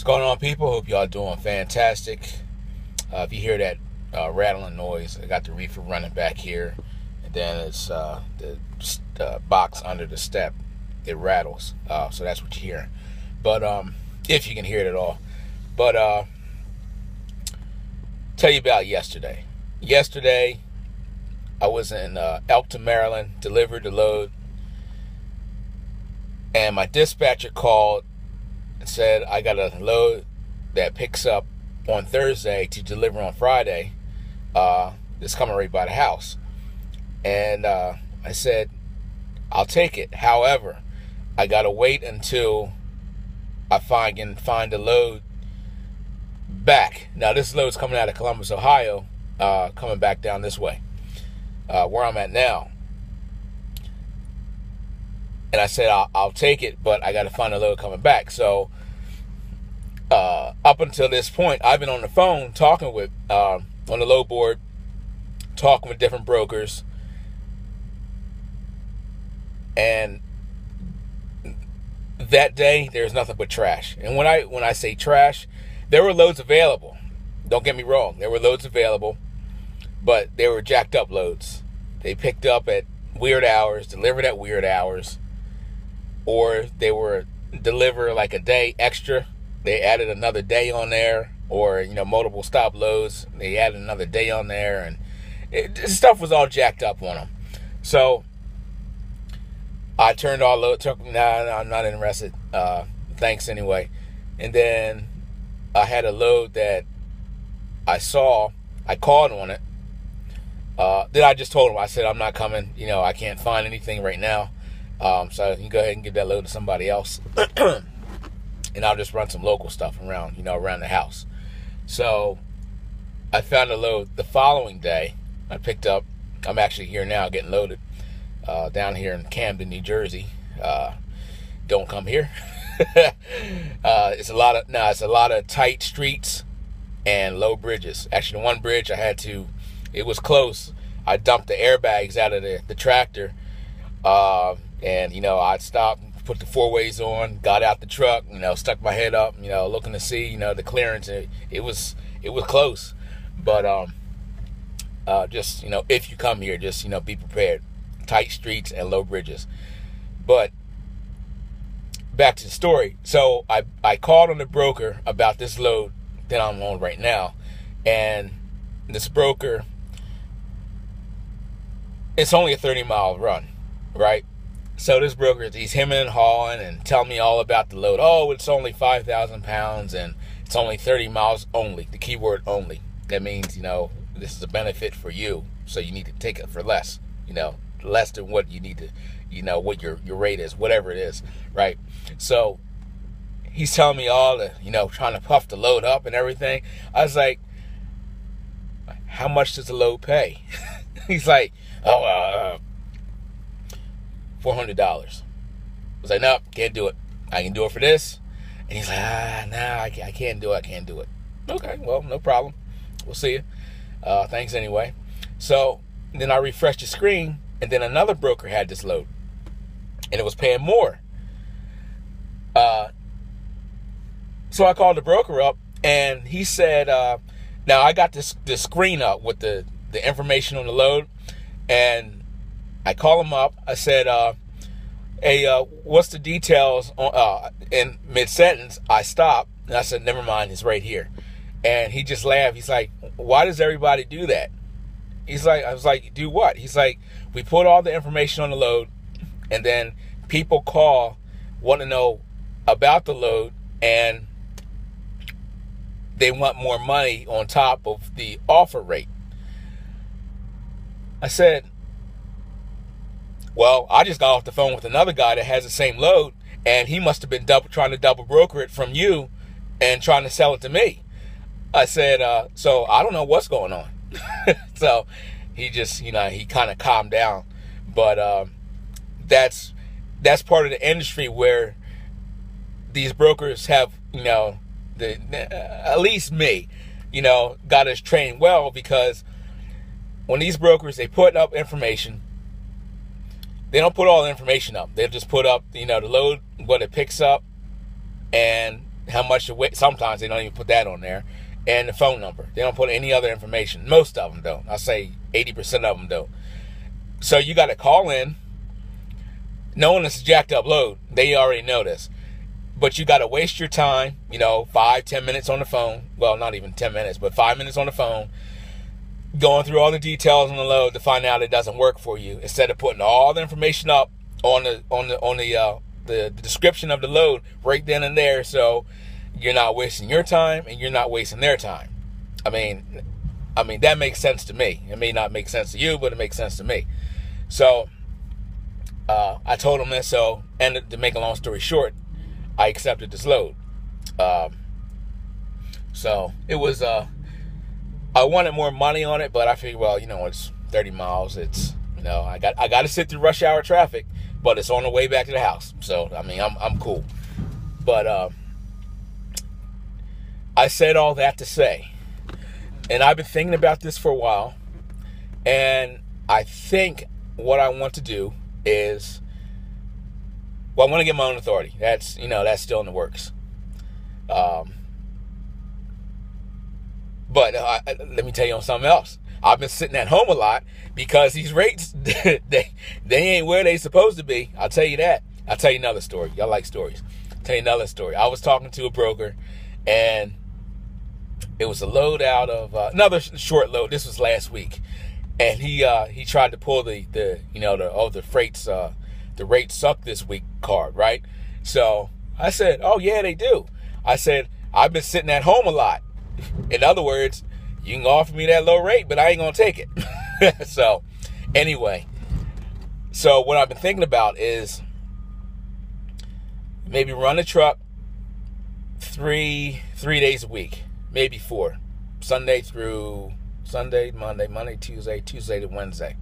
What's going on, people? Hope y'all doing fantastic. Uh, if you hear that uh, rattling noise, I got the reefer running back here, and then it's uh, the uh, box under the step. It rattles, uh, so that's what you hear. But um, if you can hear it at all, but uh, tell you about yesterday. Yesterday, I was in Elkton, Maryland, delivered the load, and my dispatcher called said I got a load that picks up on Thursday to deliver on Friday. Uh, it's coming right by the house, and uh, I said I'll take it. However, I gotta wait until I find can find the load back. Now this load's coming out of Columbus, Ohio, uh, coming back down this way, uh, where I'm at now. And I said I'll, I'll take it, but I got to find a load coming back. So uh, up until this point, I've been on the phone talking with uh, on the load board, talking with different brokers, and that day there's nothing but trash. And when I when I say trash, there were loads available. Don't get me wrong, there were loads available, but they were jacked up loads. They picked up at weird hours, delivered at weird hours, or they were deliver like a day extra they added another day on there, or you know, multiple stop loads. They added another day on there, and it, stuff was all jacked up on them. So I turned all load. Took nah, nah, I'm not interested. Uh, thanks anyway. And then I had a load that I saw. I called on it. Uh, then I just told him. I said I'm not coming. You know, I can't find anything right now. Um, so you can go ahead and give that load to somebody else. and I'll just run some local stuff around, you know, around the house. So I found a load the following day. I picked up. I'm actually here now, getting loaded uh, down here in Camden, New Jersey. Uh, don't come here. uh, it's a lot of no, it's a lot of tight streets and low bridges. Actually, the one bridge I had to, it was close. I dumped the airbags out of the, the tractor, uh, and you know I stopped put the four ways on, got out the truck, you know, stuck my head up, you know, looking to see, you know, the clearance. It, it was it was close, but um, uh, just you know, if you come here, just you know, be prepared. Tight streets and low bridges, but back to the story. So I I called on the broker about this load that I'm on right now, and this broker. It's only a 30 mile run, right? So this broker, he's hemming and hawing and tell me all about the load. Oh, it's only 5,000 pounds and it's only 30 miles only. The keyword only. That means, you know, this is a benefit for you. So you need to take it for less, you know, less than what you need to, you know, what your, your rate is, whatever it is, right? So he's telling me all the, you know, trying to puff the load up and everything. I was like, how much does the load pay? he's like, oh, uh, four hundred dollars. I was like, nope, can't do it. I can do it for this. And he's like, ah, nah, I can't, I can't do it. I can't do it. Okay, well, no problem. We'll see you. Uh, thanks anyway. So then I refreshed the screen, and then another broker had this load, and it was paying more. Uh, so I called the broker up, and he said, uh, "Now I got this this screen up with the the information on the load, and I call him up. I said, uh, "Hey, uh, what's the details?" On, uh, in mid sentence, I stopped and I said, "Never mind, it's right here." And he just laughed. He's like, "Why does everybody do that?" He's like, "I was like, do what?" He's like, "We put all the information on the load, and then people call, want to know about the load, and they want more money on top of the offer rate." I said, well, I just got off the phone with another guy that has the same load, and he must have been double trying to double broker it from you and trying to sell it to me. I said, uh, so I don't know what's going on. so he just, you know, he kind of calmed down. But um, that's that's part of the industry where these brokers have, you know, the uh, at least me, you know, got us trained well because when these brokers they put up information they don't put all the information up. They'll just put up, you know, the load, what it picks up, and how much you weigh. Sometimes they don't even put that on there, and the phone number. They don't put any other information. Most of them don't. I say eighty percent of them don't. So you got to call in. Knowing it's a jacked up load, they already know this. But you got to waste your time, you know, five, ten minutes on the phone. Well, not even ten minutes, but five minutes on the phone, going through all the details on the load to find out it doesn't work for you. Instead of putting all the information up on the on the on the uh, the, the description of the load right then and there, so you're not wasting your time and you're not wasting their time. I mean, I mean that makes sense to me. It may not make sense to you, but it makes sense to me. So uh, I told him this. So, and to make a long story short, I accepted this load. Um, so it was. Uh, I wanted more money on it, but I figured, well, you know, it's 30 miles. It's you know, I got I got to sit through rush hour traffic, but it's on the way back to the house. So I mean, I'm I'm cool. But uh, I said all that to say, and I've been thinking about this for a while, and I think what I want to do is, well, I want to get my own authority. That's you know that's still in the works. Um, but uh, let me tell you on something else. I've been sitting at home a lot because these rates they they ain't where they supposed to be. I'll tell you that. I'll tell you another story. Y'all like stories. I'll tell you another story. I was talking to a broker, and it was a load out of uh, another short load. This was last week, and he uh, he tried to pull the the you know the oh the freights uh, the rates suck this week card right. So I said, oh yeah, they do. I said I've been sitting at home a lot. In other words, you can offer me that low rate, but I ain't gonna take it. so, anyway, so what I've been thinking about is maybe run a truck three three days a week, maybe four, Sunday through Sunday, Monday, Monday, Tuesday, Tuesday to Wednesday.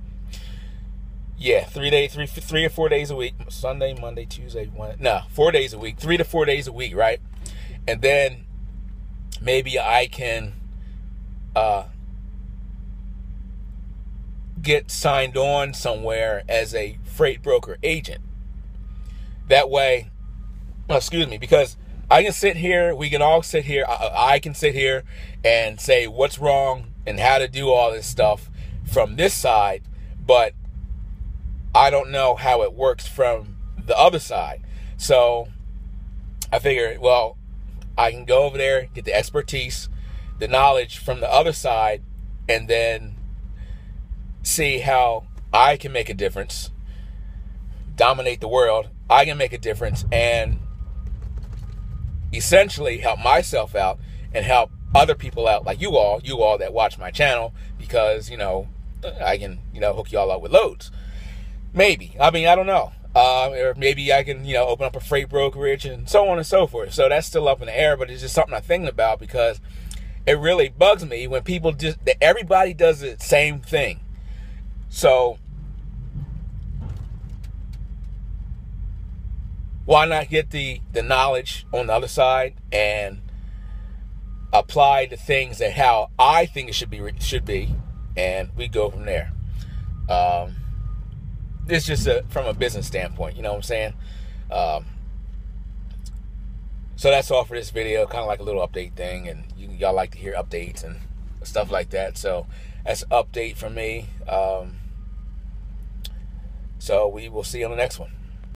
Yeah, three days, three three or four days a week. Sunday, Monday, Tuesday, Wednesday. No, four days a week, three to four days a week, right? And then maybe I can uh, get signed on somewhere as a freight broker agent. That way, excuse me, because I can sit here, we can all sit here, I, I can sit here and say what's wrong and how to do all this stuff from this side, but I don't know how it works from the other side. So I figured, well, I can go over there, get the expertise, the knowledge from the other side, and then see how I can make a difference, dominate the world. I can make a difference and essentially help myself out and help other people out, like you all, you all that watch my channel, because, you know, I can, you know, hook y'all up with loads. Maybe. I mean, I don't know. Uh, or maybe I can, you know, open up a freight brokerage and so on and so forth. So that's still up in the air, but it's just something I'm thinking about because it really bugs me when people just everybody does the same thing. So why not get the the knowledge on the other side and apply the things that how I think it should be should be, and we go from there. Um, it's just a, from a business standpoint, you know what I'm saying? Um, so that's all for this video, kind of like a little update thing, and you, y'all like to hear updates and stuff like that. So that's an update from me. Um, so we will see you on the next one.